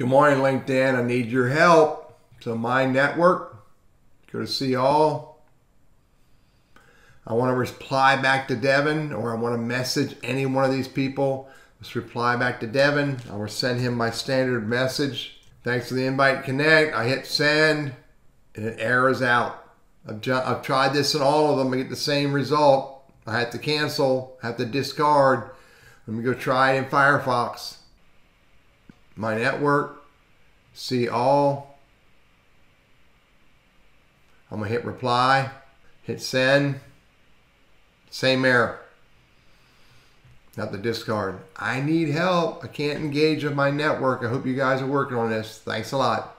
Good morning, LinkedIn. I need your help. So my network, go to see all. I want to reply back to Devin or I want to message any one of these people. Let's reply back to Devin. I will send him my standard message. Thanks for the invite, connect. I hit send and it errors out. I've, I've tried this in all of them. I get the same result. I have to cancel, I have to discard. Let me go try it in Firefox. My network, see all. I'm gonna hit reply, hit send, same error. Not the discard. I need help. I can't engage with my network. I hope you guys are working on this. Thanks a lot.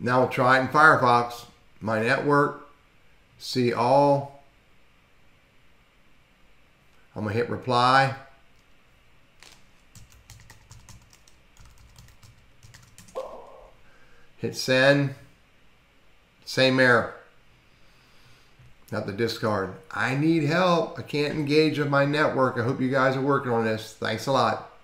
Now we'll try it in Firefox. My network, see all. I'm gonna hit reply. Hit send. Same error. Not the discard. I need help. I can't engage with my network. I hope you guys are working on this. Thanks a lot.